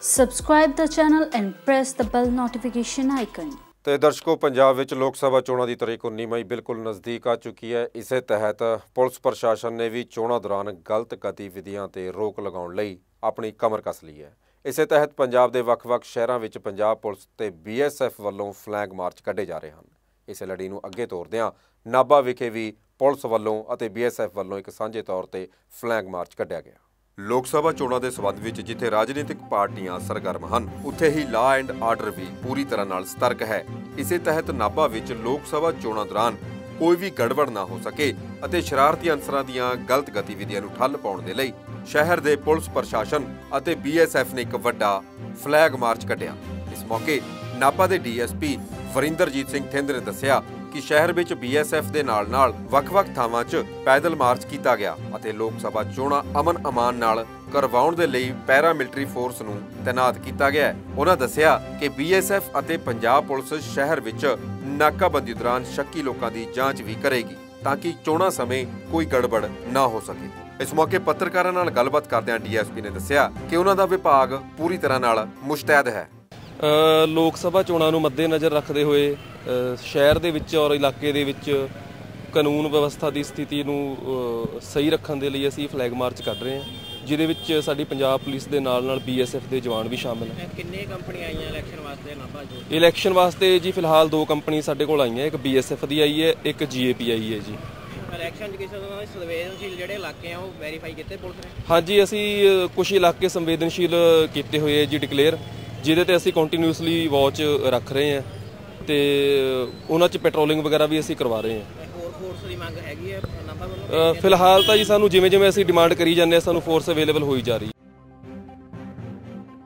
Subscribe the channel and press the bell notification icon. ਤੇ ਦਰਸ਼ਕੋ, ਪੰਜਾਬ ਵਿੱਚ ਲੋਕ ਸਭਾ ਚੋਣਾਂ ਦੀ ਤਰੀਕ 19 ਮਈ ਬਿਲਕੁਲ ਨਜ਼ਦੀਕ ਆ ਚੁੱਕੀ ਹੈ। ਇਸੇ ਤਹਿਤ ਪੁਲਿਸ ਪ੍ਰਸ਼ਾਸਨ ਨੇ ਵੀ ਚੋਣਾਂ ਦੌਰਾਨ ਗਲਤ ਗਤੀਵਿਧੀਆਂ ਤੇ ਰੋਕ ਲਗਾਉਣ ਲਈ ਆਪਣੀ ਕਮਰ ਕੱਸ ਲਈ ਹੈ। ਇਸੇ ਤਹਿਤ ਪੰਜਾਬ ਦੇ ਵੱਖ-ਵੱਖ ਸ਼ਹਿਰਾਂ ਵਿੱਚ ਪੰਜਾਬ ਪੁਲਿਸ ਤੇ ਬੀਐਸਐਫ ਵੱਲੋਂ ਫਲੈਗ ਮਾਰਚ ਕੱਢੇ ਜਾ ਰਹੇ ਹਨ। ਇਸ ਲੜੀ ਨੂੰ ਅੱਗੇ ਤੋਰਦਿਆਂ ਨਾਭਾ ਵਿਖੇ ਵੀ ਪੁਲਿਸ ਵੱਲੋਂ ਅਤੇ ਬੀਐਸਐਫ ਵੱਲੋਂ ਇੱਕ ਸਾਂਝੇ ਤੌਰ ਤੇ ਫਲੈਗ ਮਾਰਚ ਕੱਢਿਆ ਗਿਆ। ਲੋਕ ਸਭਾ ਚੋਣਾਂ ਦੇ ਸਬੰਧ ਵਿੱਚ ਜਿੱਥੇ ਰਾਜਨੀਤਿਕ ਪਾਰਟੀਆਂ ਸਰਗਰਮ ਹਨ, ਉੱਥੇ ਹੀ ਲਾ ਐਂਡ ਆਰਡਰ ਵੀ ਪੂਰੀ ਤਰ੍ਹਾਂ ਨਾਲ ਸਤਰਕ ਹੈ। ਇਸੇ ਤਹਿਤ ਨਾਭਾ ਵਿੱਚ ਲੋਕ ਸਭਾ ਚੋਣਾਂ ਦੌਰਾਨ ਕੋਈ ਵੀ ਗੜਬੜ ਨਾ ਹੋ ਸਕੇ ਅਤੇ ਸ਼ਰਾਰਤੀ ਅਨਸਰਾਂ ਦੀਆਂ ਗਲਤ ਗਤੀਵਿਧੀਆਂ ਨੂੰ ਠੱਲ ਪਾਉਣ ਦੇ ਲਈ ਸ਼ਹਿਰ ਦੇ ਪੁਲਿਸ ਪ੍ਰਸ਼ਾਸਨ ਅਤੇ ਬੀਐਸਐਫ ਨੇ ਇੱਕ ਵੱਡਾ ਫਲੈਗ ਮਾਰਚ ਕੱਢਿਆ। ਇਸ ਮੌਕੇ ਨਾਭਾ ਦੇ ਡੀਐਸਪੀ ਵਰਿੰਦਰਜੀਤ ਸਿੰਘ ਥਿੰਦ ਨੇ ਦੱਸਿਆ ਕਿ ਸ਼ਹਿਰ ਵਿੱਚ ਬੀਐਸਐਫ ਦੇ ਨਾਲ-ਨਾਲ ਵੱਖ-ਵੱਖ ਥਾਵਾਂ 'ਚ ਪੈਦਲ ਮਾਰਚ ਕੀਤਾ ਗਿਆ ਅਤੇ ਲੋਕ ਸਭਾ ਚੋਣਾਂ ਅਮਨ ਅਮਾਨ ਨਾਲ ਕਰਵਾਉਣ ਦੇ ਲਈ ਪੈਰਾ ਮਿਲਟਰੀ ਫੋਰਸ ਨੂੰ ਤਾਇਨਾਤ ਕੀਤਾ ਗਿਆ ਹੈ। ਉਹਨਾਂ ਦੱਸਿਆ ਕਿ ਬੀਐਸਐਫ ਅਤੇ ਪੰਜਾਬ ਪੁਲਿਸ ਸ਼ਹਿਰ ਵਿੱਚ ਨਾਕਾਬੰਦੀ ਦੌਰਾਨ ਸ਼ੱਕੀ ਲੋਕਾਂ ਦੀ ਜਾਂਚ ਵੀ ਕਰੇਗੀ ਤਾਂ ਕਿ ਚੋਣਾਂ ਸਮੇਂ ਕੋਈ ਗੜਬੜ ਨਾ ਹੋ ਸਕੇ। ਇਸ ਮੌਕੇ ਪੱਤਰਕਾਰਾਂ ਨਾਲ ਗੱਲਬਾਤ ਕਰਦਿਆਂ ਡੀਐਸਪੀ ਨੇ ਦੱਸਿਆ ਕਿ ਉਹਨਾਂ ਦਾ ਵਿਭਾਗ ਪੂਰੀ ਤਰ੍ਹਾਂ ਨਾਲ ਮੁਸ਼ਤੈਦ ਹੈ। ਲੋਕ ਸਭਾ ਚੋਣਾਂ ਨੂੰ ਮੱਦੇਨਜ਼ਰ ਰੱਖਦੇ ਹੋਏ ਸ਼ਹਿਰ ਦੇ ਵਿੱਚ ਔਰ ਇਲਾਕੇ ਦੇ ਵਿੱਚ ਕਾਨੂੰਨ ਵਿਵਸਥਾ ਦੀ ਸਥਿਤੀ ਨੂੰ ਸਹੀ ਰੱਖਣ ਦੇ ਲਈ ਅਸੀਂ ਫਲੈਗ ਮਾਰਚ ਕੱਢ ਰਹੇ ਹਾਂ ਜਿਹਦੇ ਵਿੱਚ ਸਾਡੀ ਪੰਜਾਬ ਪੁਲਿਸ ਦੇ ਨਾਲ ਨਾਲ ਬੀਐਸਐਫ ਦੇ ਜਵਾਨ ਵੀ ਸ਼ਾਮਲ ਹੈ। ਕਿੰਨੇ ਕੰਪਨੀਆਂ ਆਈਆਂ ਇਲੈਕਸ਼ਨ ਵਾਸਤੇ ਨਾਭਾ ਜੀ ਇਲੈਕਸ਼ਨ ਵਾਸਤੇ ਜੀ ਫਿਲਹਾਲ ਦੋ ਕੰਪਨੀ ਸਾਡੇ ਕੋਲ ਆਈਆਂ ਇੱਕ ਬੀਐਸਐਫ ਦੀ ਆਈ ਹੈ ਇੱਕ ਜੀਏਪੀ ਆਈ ਹੈ ਜੀ। ਇਲੈਕਸ਼ਨ ਕਿਸੇ ਤਰ੍ਹਾਂ ਦੇ ਸੰਵੇਦਨਸ਼ੀਲ ਜਿਹੜੇ ਇਲਾਕੇ ਆ ਉਹ ਵੈਰੀਫਾਈ ਕੀਤੇ ਪੁਲਿਸ ਨੇ? ਹਾਂਜੀ ਅਸੀਂ ਕੁਝ ਇਲਾਕੇ ਸੰਵੇਦਨਸ਼ੀਲ ਕੀਤੇ ਹੋਏ ਜੀ ਡਿਕਲੇਅਰ ਜਿਹਦੇ ਤੇ ਅਸੀਂ ਕੰਟੀਨਿਊਸਲੀ ਵਾਚ ਰੱਖ ਰਹੇ ਹਾਂ ਤੇ ਉਹਨਾਂ 'ਚ ਪੈਟਰੋਲਿੰਗ ਵਗੈਰਾ ਵੀ ਅਸੀਂ ਕਰਵਾ ਰਹੇ ਹਾਂ। ਹੋਰ ਫੋਰਸ ਦੀ ਮੰਗ ਹੈਗੀ ਹੈ ਨਾਭਾ ਵੱਲੋਂ ਫਿਲਹਾਲ ਤਾਂ ਜੀ ਸਾਨੂੰ ਜਿਵੇਂ ਜਿਵੇਂ ਅਸੀਂ ਡਿਮਾਂਡ ਕਰੀ ਜਾਂਦੇ ਹਾਂ, ਸਾਨੂੰ ਫੋਰਸ ਅਵੇਲੇਬਲ ਹੋਈ ਜਾ ਰਹੀ ਹੈ।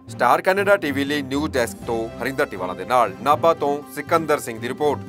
ਸਟਾਰ ਕੈਨੇਡਾ ਟੀਵੀ ਲਈ ਨਿਊਜ਼ ਡੈਸਕ ਤੋਂ ਹਰਿੰਦਰ ਟਿਵਾਲਾ ਦੇ ਨਾਲ ਨਾਭਾ ਤੋਂ ਸਿਕੰਦਰ ਸਿੰਘ ਦੀ ਰਿਪੋਰਟ